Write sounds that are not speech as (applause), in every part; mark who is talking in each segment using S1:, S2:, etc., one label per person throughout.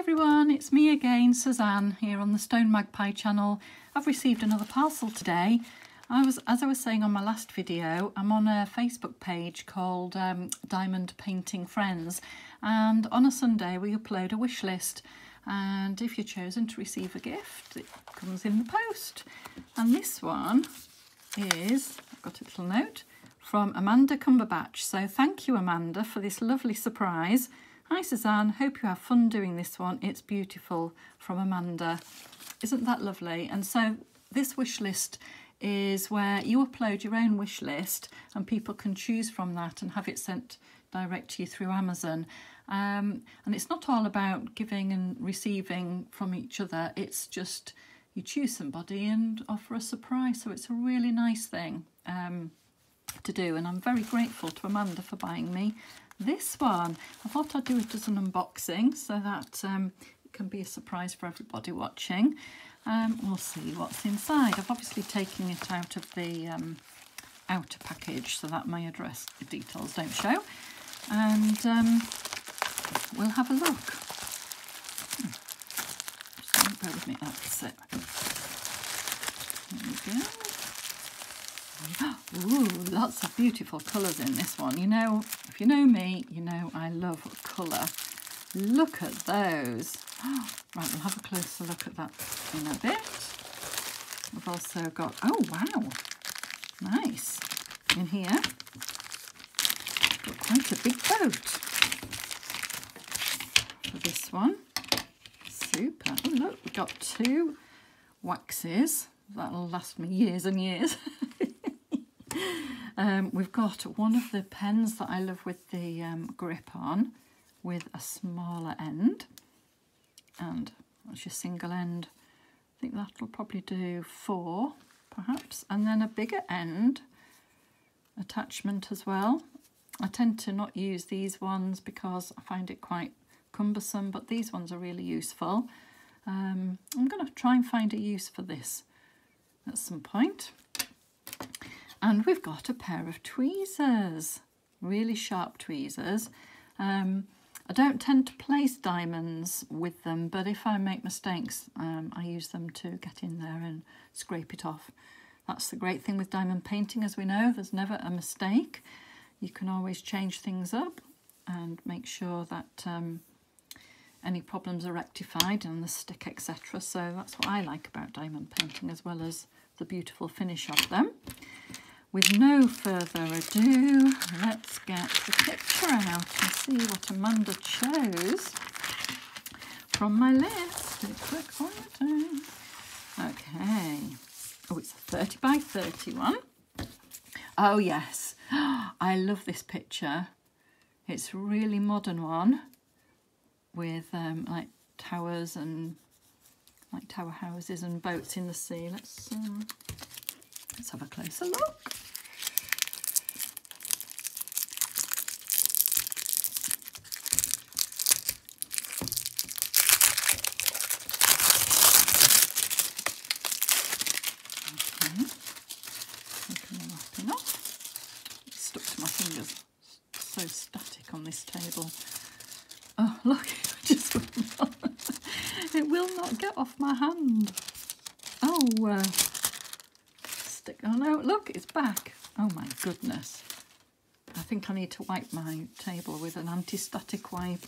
S1: everyone, it's me again, Suzanne, here on the Stone Magpie channel. I've received another parcel today. I was, as I was saying on my last video, I'm on a Facebook page called um, Diamond Painting Friends, and on a Sunday we upload a wish list. And if you're chosen to receive a gift, it comes in the post. And this one is, I've got a little note from Amanda Cumberbatch. So thank you, Amanda, for this lovely surprise. Hi Suzanne, hope you have fun doing this one. It's beautiful from Amanda. Isn't that lovely? And so this wish list is where you upload your own wish list and people can choose from that and have it sent direct to you through Amazon. Um, and it's not all about giving and receiving from each other, it's just you choose somebody and offer a surprise. So it's a really nice thing um, to do. And I'm very grateful to Amanda for buying me this one. I thought I'd do it as an unboxing so that um, it can be a surprise for everybody watching. Um, we'll see what's inside. I've obviously taken it out of the um, outer package so that my address details don't show. And um, we'll have a look. Hmm. Just bear with me, that's it. There we go. (gasps) Ooh, lots of beautiful colours in this one. You know, if you know me, you know I love colour. Look at those. (gasps) Right, we'll have a closer look at that in a bit. We've also got, oh wow, nice. In here, got quite a big boat for this one. Super. Oh look, we've got two waxes. That'll last me years and years. (laughs) Um, we've got one of the pens that I love with the um, grip on with a smaller end and that's your single end. I think that'll probably do four perhaps and then a bigger end attachment as well. I tend to not use these ones because I find it quite cumbersome but these ones are really useful. Um, I'm going to try and find a use for this at some point. And we've got a pair of tweezers, really sharp tweezers. Um, I don't tend to place diamonds with them, but if I make mistakes, um, I use them to get in there and scrape it off. That's the great thing with diamond painting, as we know, there's never a mistake. You can always change things up and make sure that um, any problems are rectified and the stick, etc. So that's what I like about diamond painting, as well as the beautiful finish of them with no further ado, let's get the picture out and see what Amanda chose from my list. It. Okay. Oh, it's a 30 by 31. Oh, yes. (gasps) I love this picture. It's really modern one with um, like towers and like tower houses and boats in the sea. Let's um, let's have a closer look. This table. Oh, look, (laughs) it just will not, (laughs) it will not get off my hand. Oh, uh, stick, oh no, look, it's back. Oh my goodness. I think I need to wipe my table with an anti-static wipe.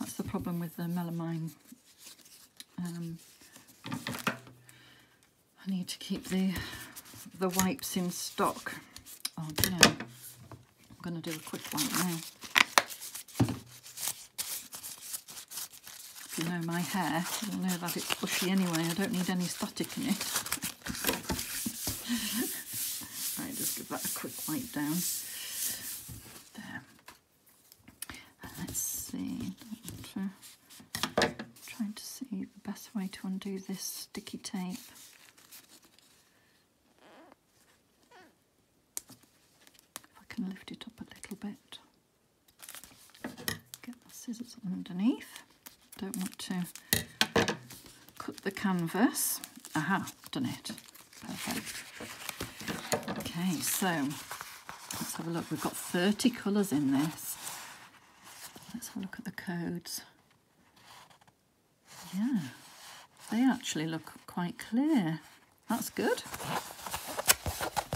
S1: That's the problem with the melamine. Um, I need to keep the the wipes in stock. Oh. I'm going to do a quick wipe now. If you know my hair, you'll know that it's bushy anyway. I don't need any static in it. (laughs) right, just give that a quick wipe down. There. And let's see. trying to see the best way to undo this sticky tape. If I can lift it up a little bit. Get the scissors underneath don't want to cut the canvas. Aha, done it. Perfect. Okay, so let's have a look. We've got 30 colours in this. Let's have a look at the codes. Yeah, they actually look quite clear. That's good.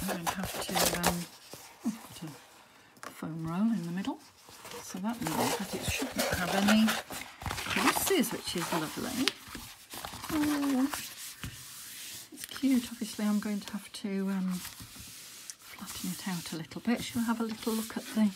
S1: I'm going to have to um, put a foam roll in the middle. So that means that it shouldn't have any creases, which is lovely. It's cute. Obviously, I'm going to have to um, flatten it out a little bit. Shall we have a little look at the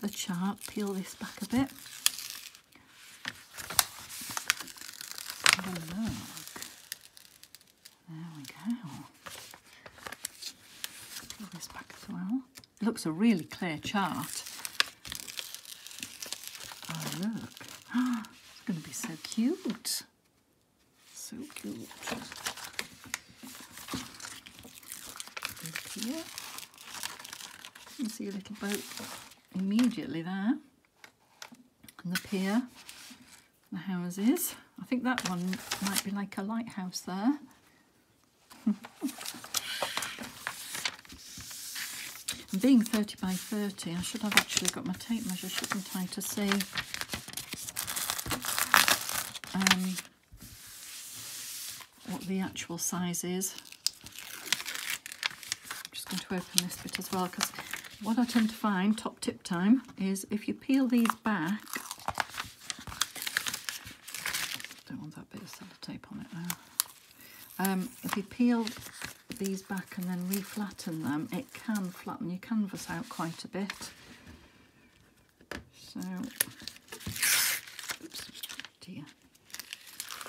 S1: the chart? Peel this back a bit. There we go. This back as well. It looks a really clear chart. Oh look. (gasps) it's going to be so cute. So here. You can see a little boat immediately there. And the pier, the houses. I think that one might be like a lighthouse there. (laughs) Being 30 by 30, I should have actually got my tape measure, shouldn't I, to see um, the actual size is. I'm just going to open this bit as well, because what I tend to find, top tip time, is if you peel these back, don't want that bit of sellotape on it now. Um, if you peel these back and then reflatten them, it can flatten your canvas out quite a bit. So, oops, dear.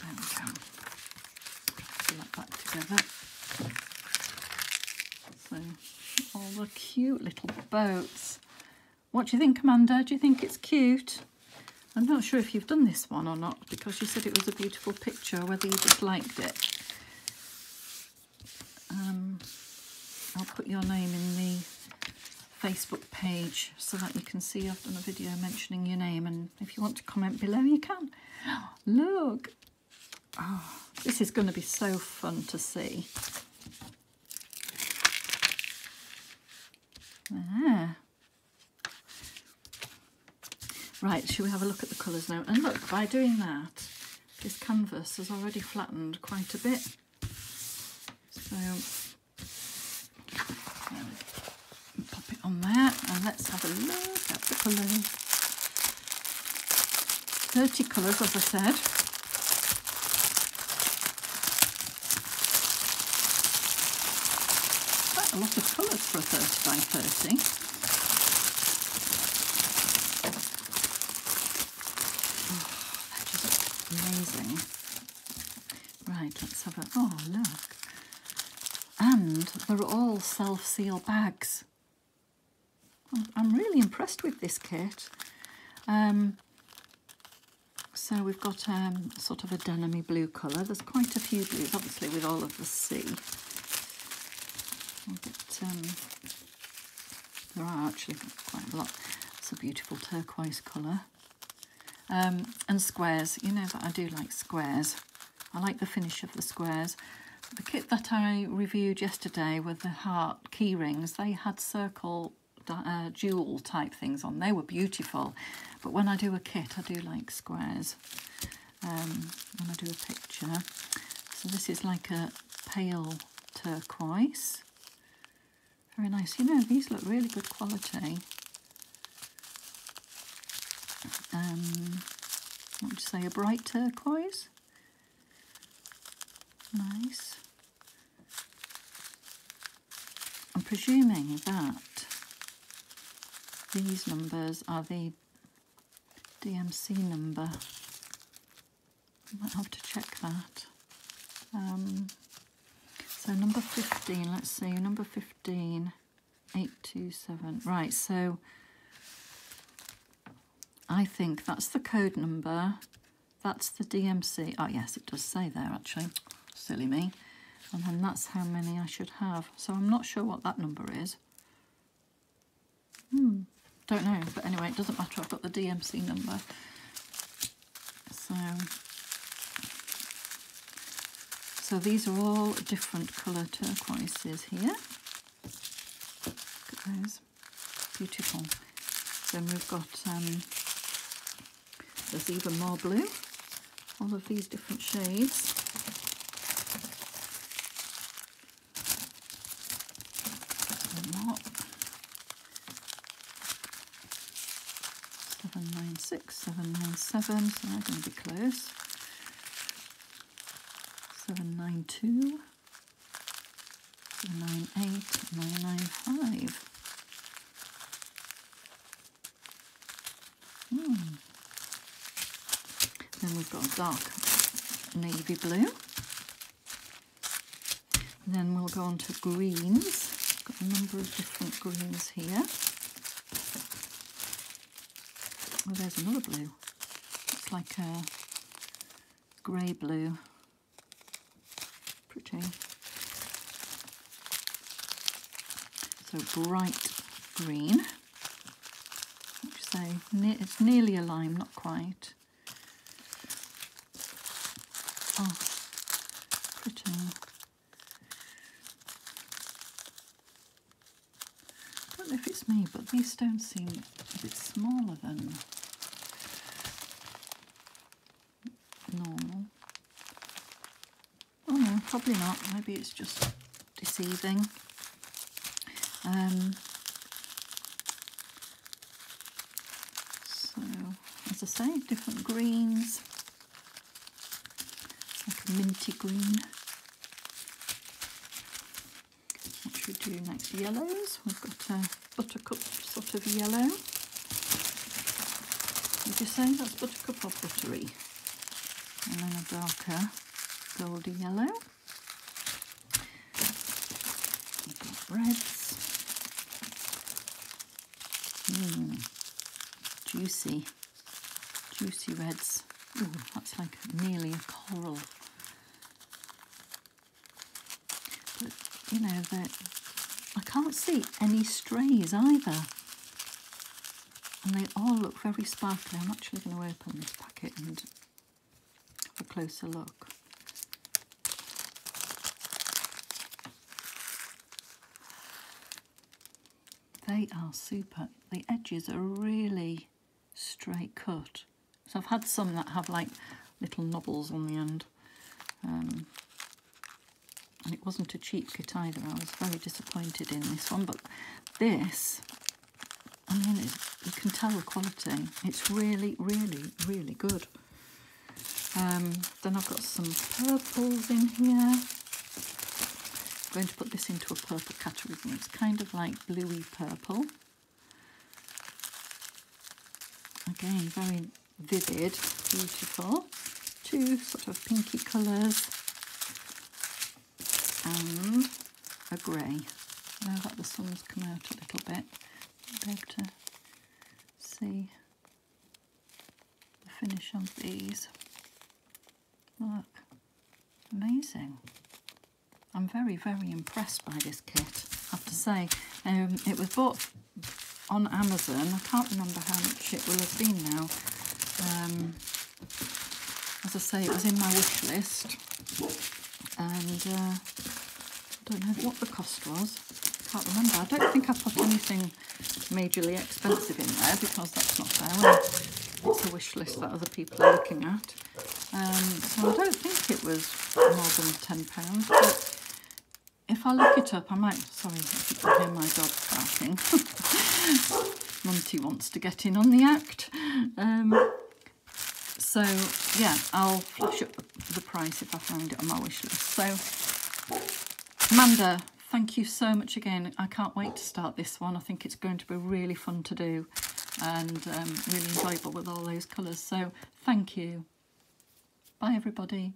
S1: There we go. Pull that back So, all the cute little boats. What do you think, Amanda? Do you think it's cute? I'm not sure if you've done this one or not because you said it was a beautiful picture, whether you just liked it. Um, I'll put your name in the Facebook page so that you can see I've done a video mentioning your name and if you want to comment below you can. (gasps) Look! Oh, this is going to be so fun to see. There. Right, shall we have a look at the colours now? And look, by doing that, this canvas has already flattened quite a bit. So um, pop it on there and let's have a look at the colours. 30 colours as I said. Of colours for a 30 by 30. Oh, amazing. Right, let's have a, oh look and they're all self-seal bags. I'm really impressed with this kit. Um, so we've got um, sort of a denim blue colour. There's quite a few blues, obviously, with all of the sea. But um, there are actually quite a lot. It's a beautiful turquoise colour. Um, and squares. You know that I do like squares. I like the finish of the squares. The kit that I reviewed yesterday with the heart key rings, they had circle uh, jewel type things on. They were beautiful, but when I do a kit, I do like squares um, when I do a picture. So this is like a pale turquoise. Very nice. You know, these look really good quality. Um, what would you say, a bright turquoise? Nice. I'm presuming that these numbers are the DMC number. I might have to check that. Um, so number 15, let's see, number 15, 827. Right, so I think that's the code number. That's the DMC. Oh, yes, it does say there, actually. Silly me. And then that's how many I should have. So I'm not sure what that number is. Hmm, don't know. But anyway, it doesn't matter. I've got the DMC number. So, so these are all different colour turquoises here. Look at those. Beautiful. Then we've got, um, there's even more blue. all of these different shades. Not. 796, 797, so they're going to be close. 792, 798, 995. Hmm. Then we've got dark navy blue. then we'll go on to greens. Got a number of different greens here. Oh, there's another blue. It's like a grey blue. Pretty. So bright green say ne it's nearly a lime, not quite. Oh, pretty. I don't know if it's me, but these stones seem a bit smaller than normal. Probably not. Maybe it's just deceiving. Um, as I say, different greens, like a minty green. What should we do next? Yellows. We've got a buttercup sort of yellow. Would you say that's buttercup or buttery? And then a darker goldy yellow. Reds. Mmm, juicy juicy reds. Ooh, that's like nearly a coral. But, you know, that I can't see any strays either. And they all look very sparkly. I'm actually going to open this packet and have a closer look. They are super. The edges are really straight cut. So I've had some that have like little knobbles on the end. Um, and it wasn't a cheap kit either. I was very disappointed in this one. But this, I mean, it, you can tell the quality. It's really, really, really good. Um, then I've got some purples in here. Going to put this into a purple category. It's kind of like bluey purple. Again, very vivid, beautiful. Two sort of pinky colours and a grey. Now that the sun's come out a little bit, you'll be able to see the finish on these. Look, amazing. I'm very, very impressed by this kit, I have to say. Um, it was bought on Amazon. I can't remember how much it will have been now. Um, as I say, it was in my wish list, and uh, I don't know what the cost was. Can't remember. I don't think I put anything majorly expensive in there because that's not fair. it's a wish list that other people are looking at. Um, so I don't think it was more than £10, but if I look it up, I might, sorry if you can hear my dog barking. (laughs) Monty wants to get in on the act. Um, so yeah, I'll flash up the price if I find it on my wish list. So Amanda, thank you so much again. I can't wait to start this one. I think it's going to be really fun to do and um, really enjoyable with all those colours. So thank you. Bye everybody.